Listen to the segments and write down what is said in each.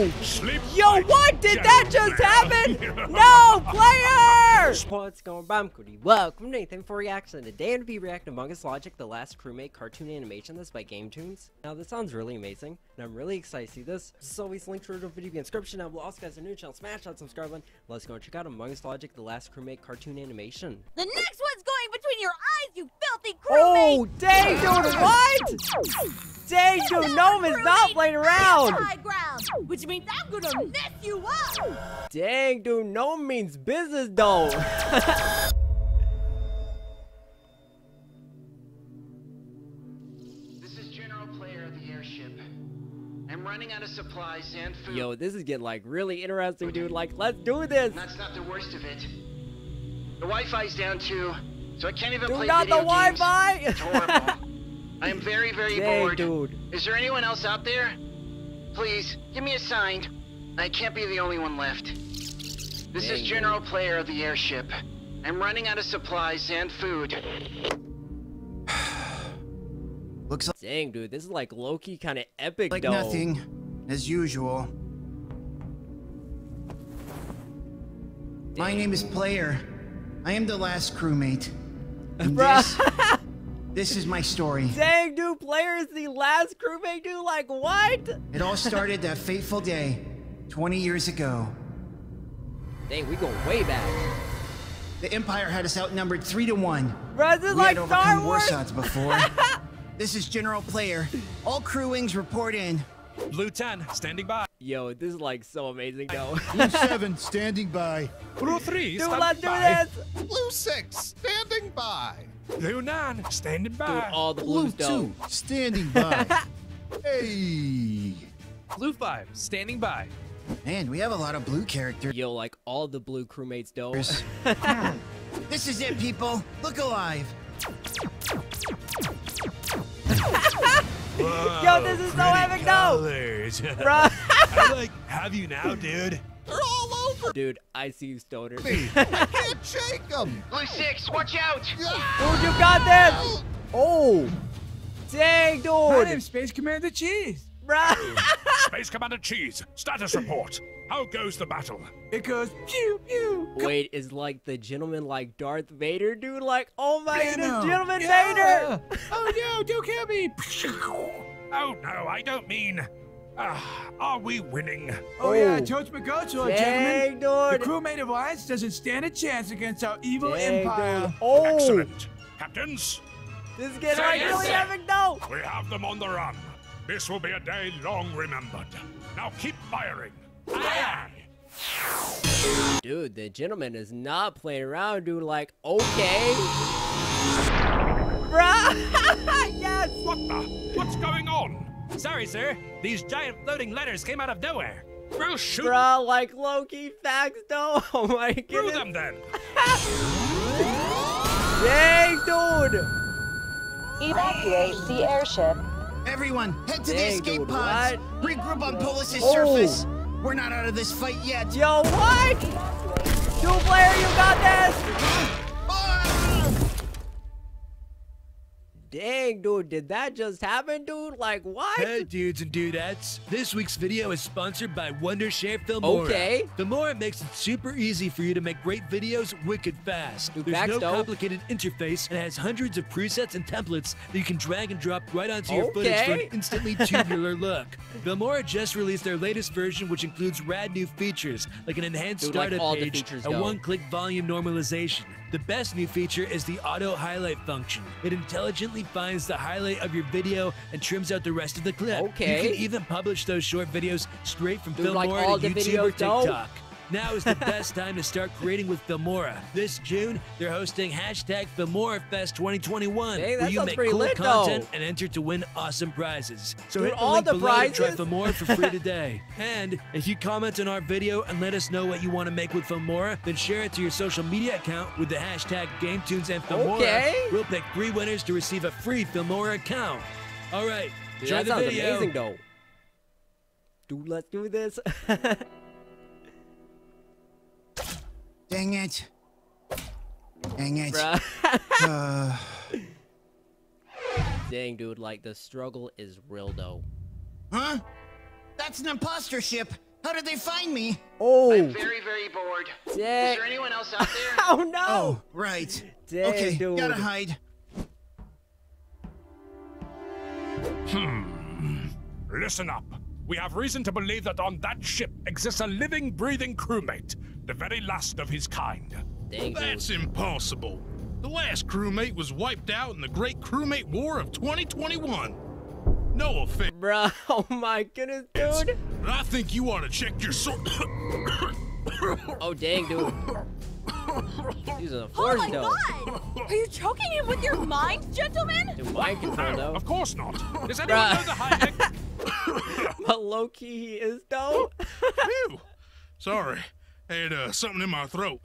Oh! Sleep Yo, what did that just happen? Player. No, player! What's going on, Goody? Welcome to Nathan for Reaction. Today I'm gonna be reacting to Among Us Logic, the last crewmate cartoon animation that's by GameToons. Now this sounds really amazing, and I'm really excited to see this. As always, link to the video in the description down below. Also, guys, a new channel, smash that subscribe button. Let's go and check out Among Us Logic, the last crewmate cartoon animation. The next one's going between your eyes, you filthy Oh, crewmate! dang, dude, what? Dang, dude, Gnome is not playing around. High ground, which means I'm gonna mess you up. Dang, dude, Gnome means business, though. This is General Player of the airship. I'm running out of supplies and food. Yo, this is getting like really interesting, dude. Like, let's do this. That's not the worst of it. The Wi-Fi's down too, so I can't even Do play not the video games. Wi-Fi. It's horrible. I am very, very Dang, bored. dude. Is there anyone else out there? Please, give me a sign. I can't be the only one left. This Dang, is General Player of the airship. I'm running out of supplies and food. Looks like- Dang, dude, this is like low key kind of epic, like though. nothing, as usual. My name is Player. I am the last crewmate. And this, Bruh. this is my story. Dang, dude, player is the last crewmate, dude. Like, what? It all started that fateful day, 20 years ago. Dang, we go way back. The Empire had us outnumbered three to one. Bruh, this is we like had Star Wars. Warsaw's before. this is General Player. All crew wings report in. Blue 10, standing by. Yo, this is like so amazing, though. Blue 7 standing by. Blue 3, dude, standing let's do by. this. Blue 6 standing by. Blue 9, standing Dude, by. all the Blue blues, though. 2 standing by. hey. Blue 5, standing by. Man, we have a lot of blue characters. Yo, like all the blue crewmates, though. This is it, people. Look alive. Yo, this is so epic, though. Colors. Bruh. I like have you now, dude. They're all over Dude, I see you, Stoner. me. I can't shake them. Blue Six, watch out! Dude, oh, you got this! Oh! Dang, dude! Space Commander Cheese. Bruh! Space Commander Cheese, status report. How goes the battle? It goes pew pew. Wait, is like the gentleman like Darth Vader, dude? Like, oh my goodness, Venom. gentleman Yeah. Vader! Oh no! Don't kill me. Oh no, I don't mean. Ah, are we winning? Oh, yeah, Oh. Totes McGoats, Dang, gentlemen. The dude! of alliance doesn't stand a chance against our evil Dang, empire. dude. Oh! Excellent. Captains, This is getting Say yes, really sir. epic, though! we have them on the run. This will be a day long remembered. Now keep firing. Aye, aye. Dude, the gentleman is not playing around, dude. Like, okay. Bruh! yes! What the? What's going on? Sorry, sir. These giant floating letters came out of nowhere. We'll shoot Bruh, like low key facts, though. Oh my through goodness. them then. Dang, dude! Evacuate the airship. Everyone, head to the escape dude, pods. what? Regroup on Polus's Oh. surface. We're not out of this fight yet. Yo, what? Dang, dude, did that just happen, dude? Like, what? Hey dudes and dudettes, this week's video is sponsored by Wondershare Filmora. Okay. Filmora makes it super easy for you to make great videos wicked fast. Dude, There's no though. complicated interface and has hundreds of presets and templates that you can drag and drop right onto your footage for an instantly tubular look. Filmora just released their latest version which includes rad new features like an enhanced Dude, like startup the page though. one-click volume normalization. The best new feature is the auto highlight function. It intelligently finds the highlight of your video and trims out the rest of the clip. Okay. You can even publish those short videos straight from Dude, like to the YouTube or TikTok. Now is the best time to start creating with Filmora. This June, they're hosting hashtag FilmoraFest 2021, Dang, that where you make cool lit, content though. and enter to win awesome prizes. So Dude, hit the all link the below to try prizes? Filmora for free today. and if you comment on our video and let us know what you want to make with Filmora, then share it to your social media account with the hashtag GameToons and Filmora. Okay. We'll pick three winners to receive a free Filmora account. All right, Dude, enjoy that the sounds video. amazing, though. Dude, let's do this. Dang it. Dang it. Uh, Dang, dude, like the struggle is real, though. huh? That's an imposter ship. How did they find me? Oh, I'm very, very bored. Is there anyone else out there? Oh no! Oh, right. Dang, okay, dude. gotta hide. Hmm. Listen up. We have reason to believe that on that ship exists a living, breathing crewmate, the very last of his kind. Dang, dude. That's impossible. The last crewmate was wiped out in the Great Crewmate War of 2021. No offense, Bruh, oh my goodness, dude. but I think you ought to check your source. Oh dang, dude. Using a Oh force my though. god! Are you choking him with your mind, gentlemen? Dude, mind control though. of course not. Does anyone Bruh. know the Heimlich? But low key he is though. Phew. Sorry, had uh, something in my throat.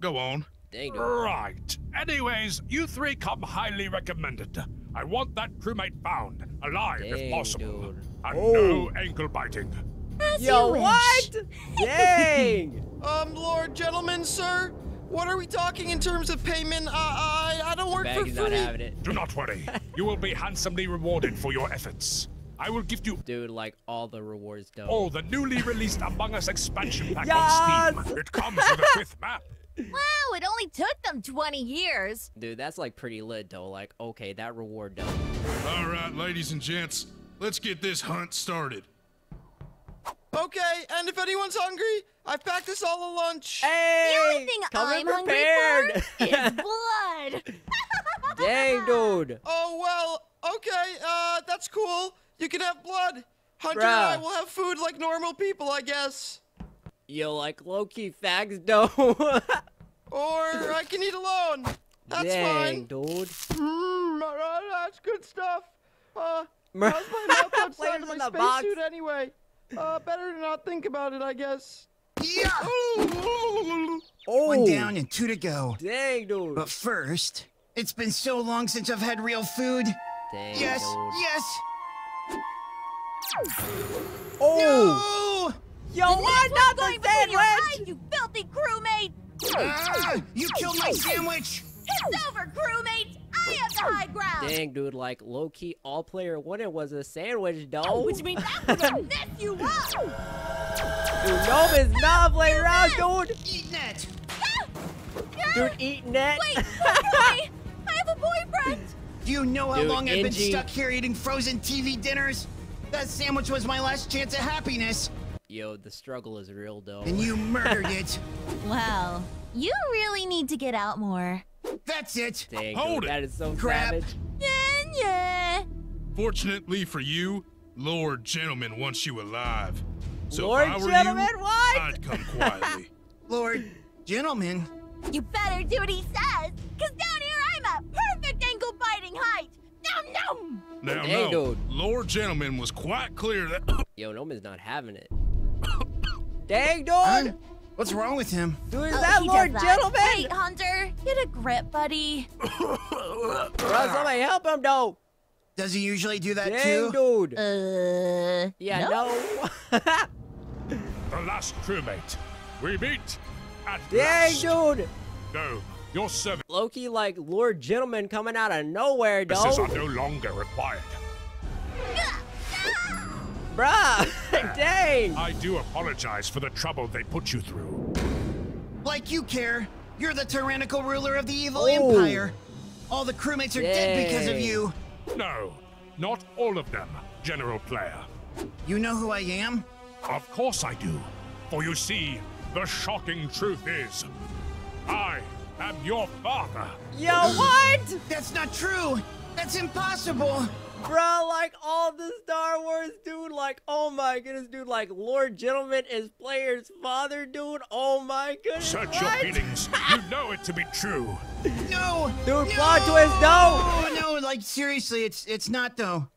Go on. dang, right. Anyways, you three come highly recommended. I want that crewmate found, alive Dang, if possible. dude. And Oh. no ankle biting. As Yo, what? Dang. Um, Lord, gentlemen, sir, what are we talking in terms of payment? I, I, I don't work Baggy's for not having it. Do not worry. you will be handsomely rewarded for your efforts. I will give you Dude, like all the rewards though. all the newly released Among Us expansion pack Yes! on Steam. It comes with a fifth map. Wow, it only took them 20 years. Dude, that's like pretty lit though. Like, okay, that reward though. All right, ladies and gents, let's get this hunt started. Okay, and if anyone's hungry, I've packed us all a lunch. Hey! The only thing I'm prepared. hungry for is blood. Dang, dude. Oh, well, okay, uh, that's cool. You can have blood. Hunter and I will have food like normal people, I guess. Yo, like low key facts though. Or I can eat alone. That's Dang, fine. dude. Mmm, that's good stuff. Uh, Mer- how's my mouth outside Players of in my the box. spacesuit anyway? Uh, better to not think about it, I guess. Yeah! Oh, One down and two to go. Dang, dude. But first, it's been so long since I've had real food. Dang, Yes, dude. yes. Oh, No! yo, The Not going the between your sandwich. eyes, you filthy crewmate! Ah, you killed my sandwich. It's over, crewmates! I have the high ground! Dang, dude. Like low key, all player wanted was a sandwich, though. Oh, which means I'm gonna mess you up! Dude, Nova's not playing around, dude. Eat net. Dude, eating that. Wait, look at! I have a boyfriend! Do you know how Dude, long I've been stuck here eating frozen TV dinners? That sandwich was my last chance at happiness, Yo, the struggle is real, though. and you murdered it. Well, you really need to get out more. That's it. Dang, Hold dude, it. that is so Crap. savage. Yeah, yeah. Fortunately for you, Lord Gentleman wants you alive. So Lord if I were Gentleman, you, what? I'd come quietly. Lord, gentlemen, You better do what he says, cause down here I'm a perfect ankle biting height. Nom nom. Now, Dang, no, dude. Lord Gentleman was quite clear that. Yo, Noma's not having it. Dang, dude. huh? What's wrong with him? Dude, is Oh, that Lord does that. Gentleman? Wait, Hunter, get a grip, buddy. Bro, somebody help him, though. Does he usually do that Dang, too? dude. Uh, yeah, no. no. The last crewmate. We meet at Dang, last. dude. No, your services low key, like Lord Gentleman coming out of nowhere, though. are no longer required. Bruh, dang. I do apologize for the trouble they put you through. Like you care. You're the tyrannical ruler of the evil Oh. empire. All the crewmates are dead because of you. No, not all of them, General Player. You know who I am? Of course I do. For you see, the shocking truth is, I am your father. Yo, what? That's not true. That's impossible. Bro, like all the Star Wars, dude. Like, oh my goodness, dude. Like, Lord Gentleman is player's father, dude. Oh my goodness. Search your feelings. You know it to be true. No. Dude, no! plot twist, no. Oh no, like seriously, it's it's not though.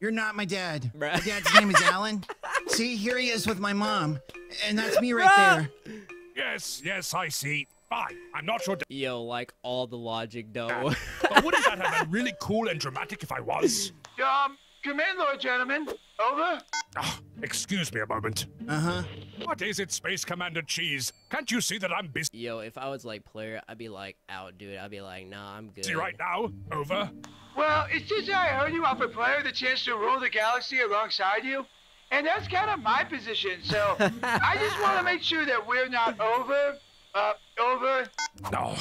You're not my dad. Bruh. My dad's name is Alan. See, here he is with my mom, and that's me right Bruh. there. Yes, yes, I see. Fine. I'm not sure. Yo, like all the logic, though. But wouldn't that have been really cool and dramatic if I was? Um, come in, Lord Gentleman. Over. Ah, excuse me a moment. Uh huh. What is it, Space Commander Cheese? Can't you see that I'm busy Yo, if I was like player, I'd be like out, dude. I'd be like, nah, I'm good. See right now? Over. Well, it's just that I heard you offer player the chance to rule the galaxy alongside you. And that's kind of my position, so I just want to make sure that we're not over, uh, over. No.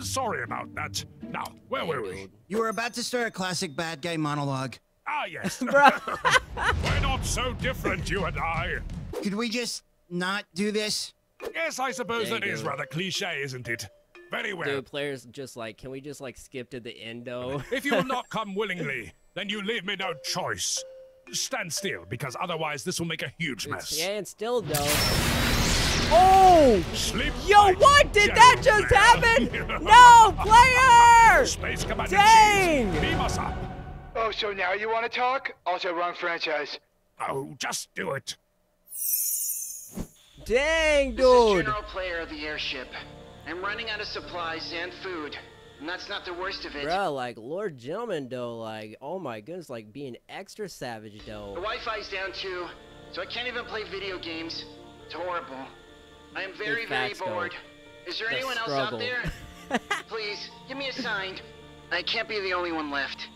Sorry about that. Now, where were we? You were about to start a classic bad guy monologue. Ah, yes. We're not so different, you and I. Could we just not do this? Yes, I suppose There that you is rather cliche, isn't it? Very well. Dude, players just like, can we just like skip to the endo? If you will not come willingly, then you leave me no choice. Stand still, because otherwise this will make a huge mess. Yeah, and still though. Oh! Sleep Yo, what did that just happen? no, player! Space Commander Dang! Chief, beam us up. Oh, so now you want to talk? Also, wrong franchise. Oh, just do it. Dang, dude. This is dude. General Player of the airship. I'm running out of supplies and food. And that's not the worst of it. Bro, like Lord Gentleman though, like oh my goodness, like being extra savage though. The though. Wi-Fi's down too, so I can't even play video games. It's horrible. I am very, very bored. Is there The anyone else out there? Please, give me a sign. I can't be the only one left.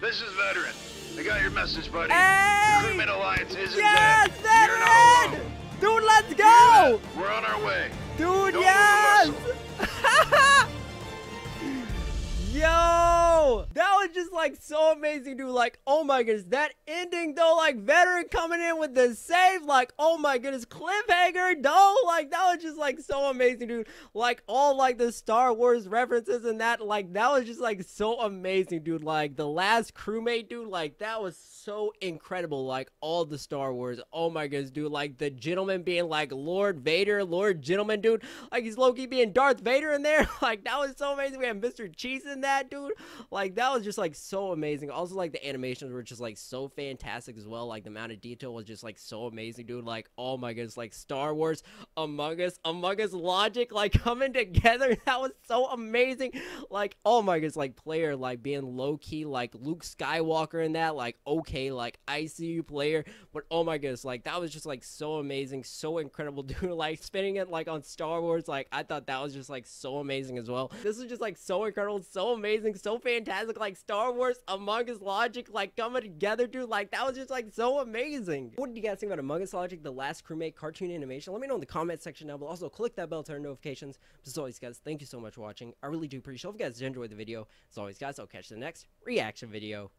This is Veteran. I got your message, buddy. Hey! Crewmate Alliance isn't Yes, dead. You're not alone. Dude, let's go! We're on our way. Dude, Don't yes! Yo! That was just like so amazing, dude. Like, oh my goodness, that ending though, like veteran coming in with the save, like, oh my goodness, cliffhanger, though. Like, that was just like so amazing, dude. Like all like the Star Wars references and that, like, that was just like so amazing, dude. Like the last crewmate, dude, like that was so incredible. Like all the Star Wars. Oh my goodness, dude. Like the gentleman being like Lord Vader, Lord Gentleman, dude. Like he's low key being Darth Vader in there. Like that was so amazing. We had Mr. Cheese in that, dude. Like that was just like so amazing. Also, like the animations were just like so fantastic as well. Like the amount of detail was just like so amazing, dude. Like oh my goodness, like Star Wars, Among Us, Among Us logic, like coming together. That was so amazing. Like oh my goodness, like player like being low key, like Luke Skywalker in that. Like okay, like I see you player, but oh my goodness, like that was just like so amazing, so incredible, dude. Like spinning it like on Star Wars, like I thought that was just like so amazing as well. This was just like so incredible, so amazing, so fantastic. Like Star Wars, Among Us logic, like coming together, dude. Like that was just like so amazing. What did you guys think about Among Us logic, the last crewmate cartoon animation? Let me know in the comment section down below. Also, click that bell to turn notifications. As always, guys, thank you so much for watching. I really do appreciate. it. You guys enjoyed the video. As always, guys, I'll catch you in the next reaction video.